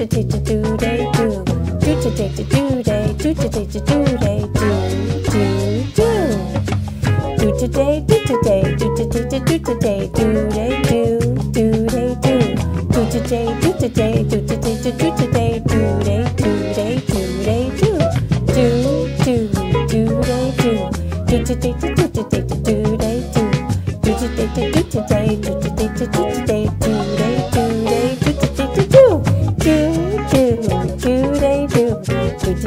to do to do day do do today to do day do today to do day do do do do today do today do today to do today do day do do day do do today do today do today to do today do day do day do day do do do do day do do today to do today to do day do do to do today do today to do today do day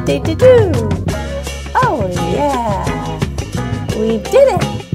do do do do oh yeah. We did it